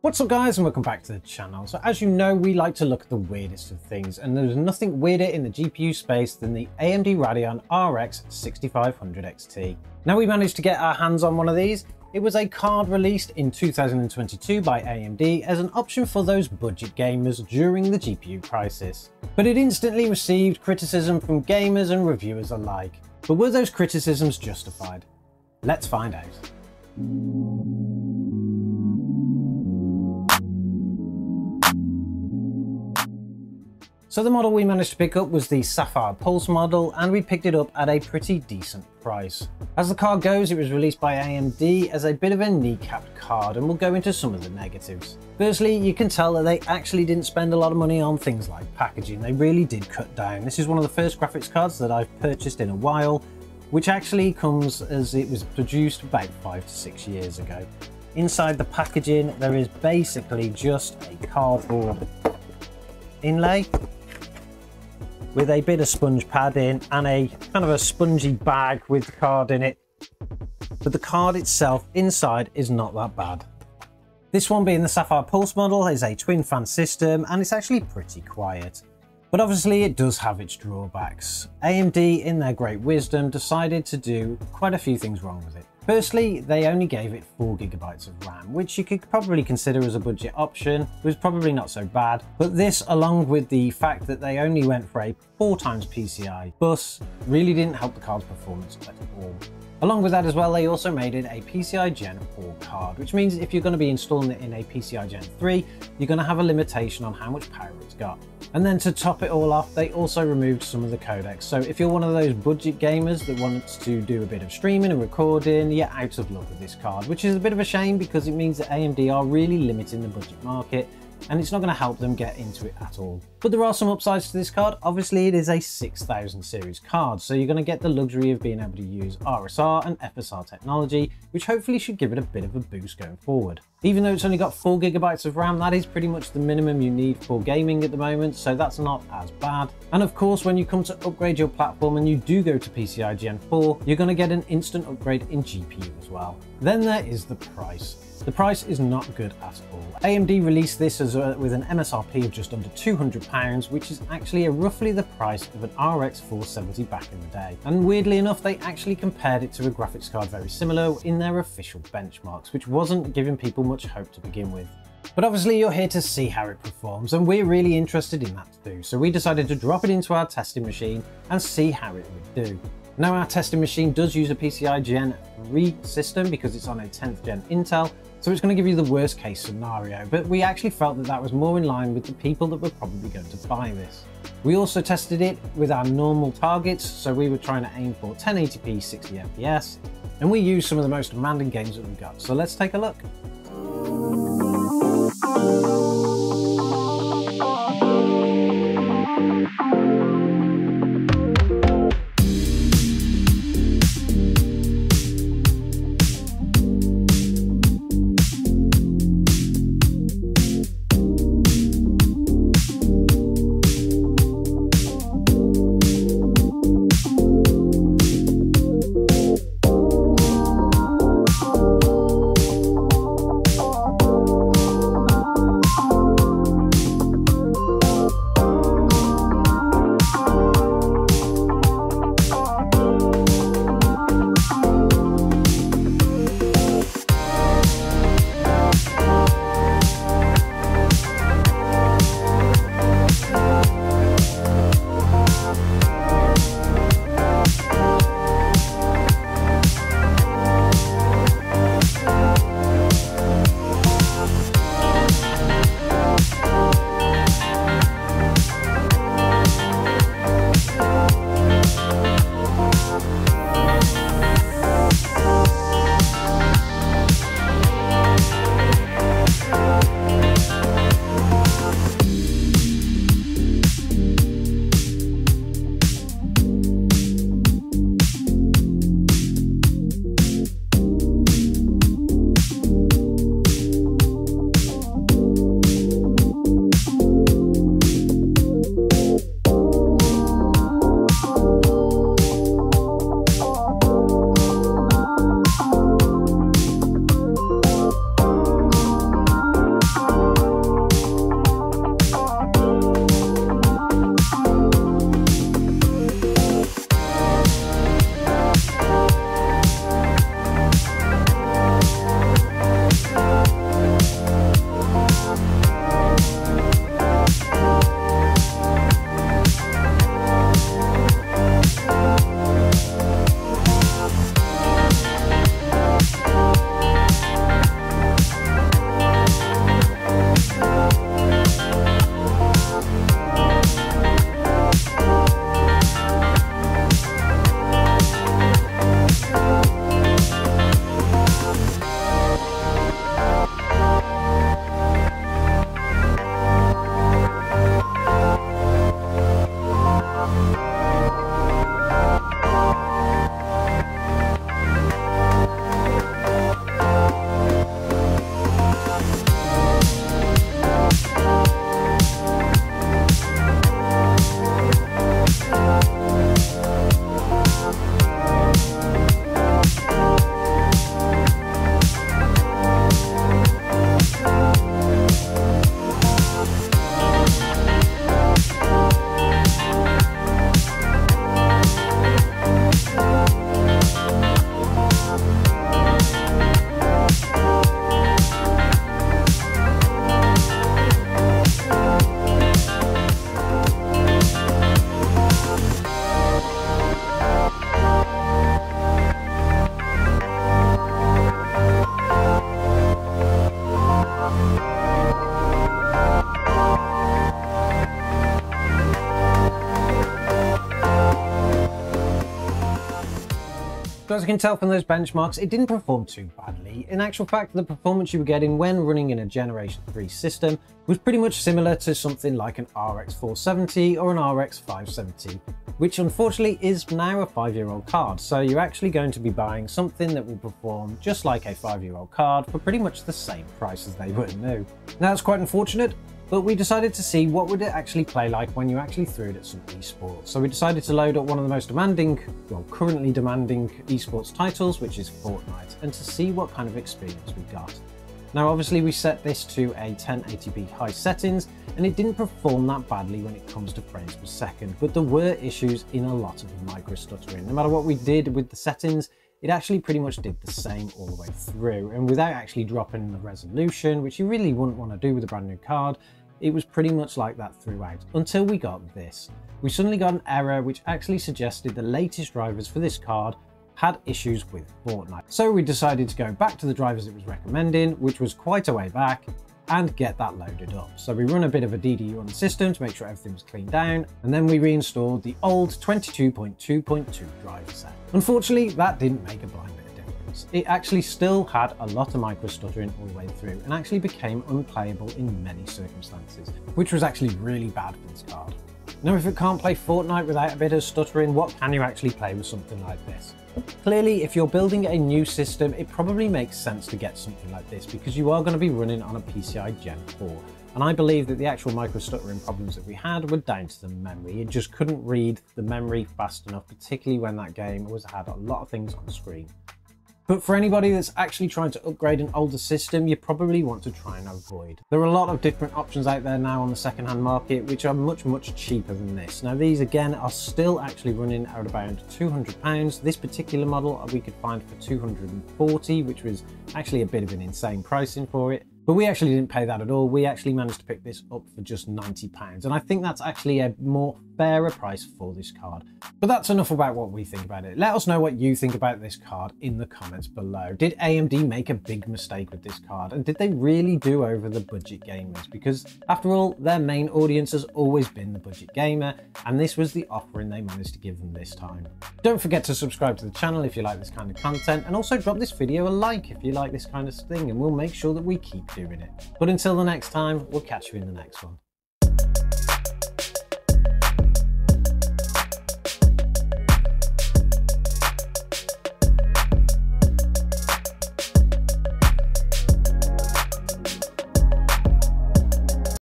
What's up guys and welcome back to the channel. So as you know we like to look at the weirdest of things and there's nothing weirder in the GPU space than the AMD Radeon RX 6500 XT. Now we managed to get our hands on one of these. It was a card released in 2022 by AMD as an option for those budget gamers during the GPU crisis. But it instantly received criticism from gamers and reviewers alike. But were those criticisms justified? Let's find out. So the model we managed to pick up was the Sapphire Pulse model and we picked it up at a pretty decent price. As the card goes, it was released by AMD as a bit of a kneecapped card and we'll go into some of the negatives. Firstly, you can tell that they actually didn't spend a lot of money on things like packaging, they really did cut down. This is one of the first graphics cards that I've purchased in a while, which actually comes as it was produced about five to six years ago. Inside the packaging, there is basically just a cardboard inlay with a bit of sponge padding and a kind of a spongy bag with the card in it. But the card itself inside is not that bad. This one being the Sapphire Pulse model is a twin fan system and it's actually pretty quiet. But obviously it does have its drawbacks. AMD in their great wisdom decided to do quite a few things wrong with it. Firstly, they only gave it 4GB of RAM, which you could probably consider as a budget option. It was probably not so bad, but this along with the fact that they only went for a 4 times PCI bus really didn't help the card's performance at all. Along with that as well, they also made it a PCI Gen 4 card, which means if you're going to be installing it in a PCI Gen 3, you're going to have a limitation on how much power it's got. And then to top it all off, they also removed some of the codecs. So if you're one of those budget gamers that wants to do a bit of streaming and recording, you're out of luck with this card, which is a bit of a shame because it means that AMD are really limiting the budget market and it's not going to help them get into it at all. But there are some upsides to this card. Obviously, it is a 6000 series card, so you're going to get the luxury of being able to use RSR and FSR technology, which hopefully should give it a bit of a boost going forward. Even though it's only got 4 gigabytes of RAM, that is pretty much the minimum you need for gaming at the moment, so that's not as bad. And of course, when you come to upgrade your platform and you do go to PCI Gen 4, you're going to get an instant upgrade in GPU as well. Then there is the price. The price is not good at all. AMD released this as a, with an MSRP of just under £200, which is actually roughly the price of an RX 470 back in the day. And weirdly enough, they actually compared it to a graphics card very similar in their official benchmarks, which wasn't giving people much hope to begin with. But obviously you're here to see how it performs and we're really interested in that too. So we decided to drop it into our testing machine and see how it would do. Now our testing machine does use a PCI Gen 3 system because it's on a 10th gen Intel, so it's going to give you the worst case scenario, but we actually felt that that was more in line with the people that were probably going to buy this. We also tested it with our normal targets, so we were trying to aim for 1080p 60 fps, and we used some of the most demanding games that we've got, so let's take a look. As you can tell from those benchmarks, it didn't perform too badly. In actual fact, the performance you were getting when running in a Generation 3 system was pretty much similar to something like an RX 470 or an RX 570, which unfortunately is now a five-year-old card. So you're actually going to be buying something that will perform just like a five-year-old card for pretty much the same price as they were new. Now that's quite unfortunate, but we decided to see what would it actually play like when you actually threw it at some esports. So we decided to load up one of the most demanding, well currently demanding esports titles, which is Fortnite, and to see what kind of experience we got. Now obviously we set this to a 1080p high settings and it didn't perform that badly when it comes to frames per second, but there were issues in a lot of the micro stuttering. No matter what we did with the settings, it actually pretty much did the same all the way through and without actually dropping the resolution, which you really wouldn't want to do with a brand new card, it was pretty much like that throughout, until we got this. We suddenly got an error which actually suggested the latest drivers for this card had issues with Fortnite. So we decided to go back to the drivers it was recommending, which was quite a way back, and get that loaded up. So we run a bit of a DDU on the system to make sure everything was cleaned down, and then we reinstalled the old 22.2.2 driver set. Unfortunately, that didn't make a blind it actually still had a lot of micro stuttering all the way through and actually became unplayable in many circumstances, which was actually really bad for this card. Now if it can't play Fortnite without a bit of stuttering, what can you actually play with something like this? Clearly, if you're building a new system, it probably makes sense to get something like this because you are going to be running on a PCI Gen 4. And I believe that the actual micro stuttering problems that we had were down to the memory. It just couldn't read the memory fast enough, particularly when that game was had a lot of things on screen. But for anybody that's actually trying to upgrade an older system, you probably want to try and avoid. There are a lot of different options out there now on the secondhand market, which are much, much cheaper than this. Now these again are still actually running at about 200 pounds. This particular model uh, we could find for 240, which was actually a bit of an insane pricing for it. But we actually didn't pay that at all. We actually managed to pick this up for just 90 pounds. And I think that's actually a more fairer price for this card. But that's enough about what we think about it. Let us know what you think about this card in the comments below. Did AMD make a big mistake with this card? And did they really do over the budget gamers? Because after all, their main audience has always been the budget gamer. And this was the offering they managed to give them this time. Don't forget to subscribe to the channel if you like this kind of content. And also drop this video a like if you like this kind of thing. And we'll make sure that we keep doing it. But until the next time, we'll catch you in the next one.